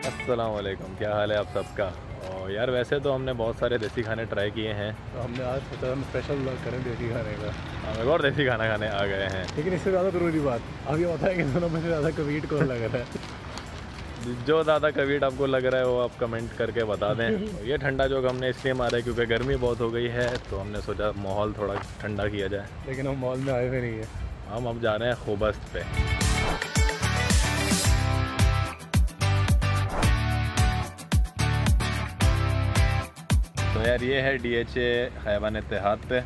अस्सलाम वालेकुम क्या हाल है आप सबका? और यार वैसे तो हमने बहुत सारे देसी खाने ट्राई किए हैं। तो हमने आज सोचा हम स्पेशल करें देसी खाने का। हम एक और देसी खाना खाने आ गए हैं। लेकिन इससे ज़्यादा ज़रूरी बात अब ये बताया कि दोनों में से ज़्यादा कवीट कौन लग रहा है? जो ज़्यादा कवीट आपको लग रहा है वो आप कमेंट करके बता दें। ये ठंडा जोक हमने इसलिए मारा है क्योंकि गर्मी बहुत हो गई है तो हमने सोचा माहौल थोड़ा ठंडा किया जाए। लेकिन हम मॉल में आए हुए नहीं है। हम अब जा रहे हैं खूबस्त पे। तो यार ये है डी एच ए खैबान इतिहाद पे।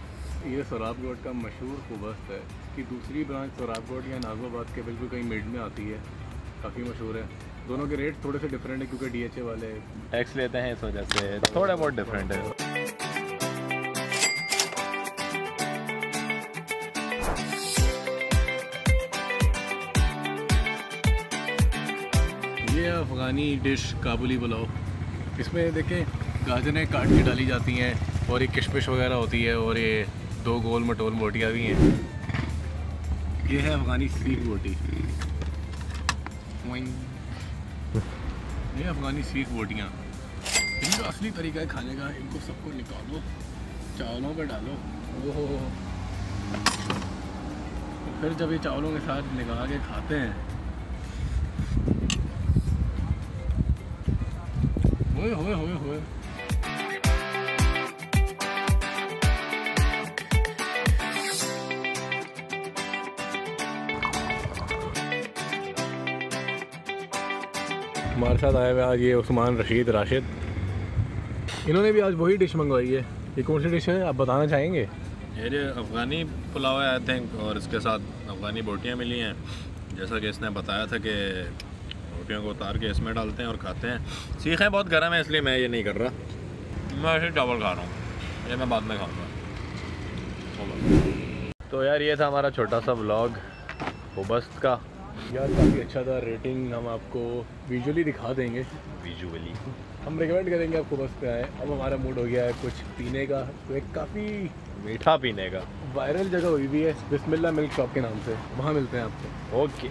ये सोराब रोड का मशहूर खूबस्त है कि दूसरी ब्रांच सोराब रोड या नाजमाबाद के बिल्कुल कहीं मिड में आती है। काफ़ी मशहूर है। दोनों के रेट थोड़े से डिफरेंट है क्योंकि DHA वाले टैक्स लेते हैं इस वजह से थोड़ा बहुत डिफरेंट है। ये अफ़गानी डिश काबुली पुलाव। इसमें देखें गाजरें काट के डाली जाती हैं और ये किशमिश वगैरह होती है और ये दो गोल मटोल बोटियाँ भी हैं। ये है अफ़गानी सीख बोटी। ये अफ़गानी सीख बोटियाँ। इनका असली तरीका है खाने का। इनको सबको निकालो, चावलों पर डालो। ओहो। फिर जब ये चावलों के साथ निकाल के खाते हैं। होए होए होए होए। हमारे साथ आए हुए आज ये उस्मान रशीद राशिद। इन्होंने भी आज वही डिश मंगवाई है। ये कौन सी डिश है? आप बताना चाहेंगे? ये अफ़गानी पुलाव है आई थिंक और इसके साथ अफ़गानी बोटियाँ मिली हैं। जैसा कि इसने बताया था कि रोटियों को उतार के इसमें डालते हैं और खाते हैं। सीखें बहुत गर्म है, इसलिए मैं ये नहीं कर रहा। मैं ऐसे चावल खा रहा हूँ। ये मैं बाद में खाऊँगा। तो यार, ये था हमारा छोटा सा ब्लॉग होबस्त का। यार काफ़ी अच्छा था रेटिंग हम आपको विजुअली दिखा देंगे। विजुअली हम रिकमेंड करेंगे आपको बस पे आए। अब हमारा मूड हो गया है कुछ पीने का तो एक काफ़ी मीठा पीने का। वायरल जगह हुई भी है बिस्मिल्ला मिल्क शॉप के नाम से। वहाँ मिलते हैं आपको। ओके।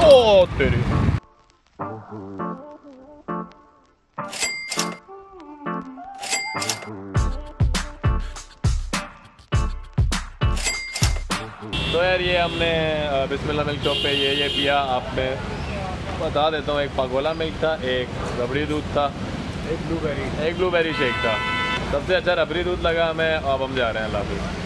ओ तेरी। तो यार ये हमने बिस्मिल्लाह मिल्क शॉप पे ये ये पिया आप में बता देता हूँ एक पगोला मिल्क था एक रबड़ी दूध था एक ब्लूबेरी। एक ब्लूबेरी शेक था। सबसे अच्छा रबड़ी दूध लगा हमें अब हम जा रहे हैं अल्लाह हाफिज़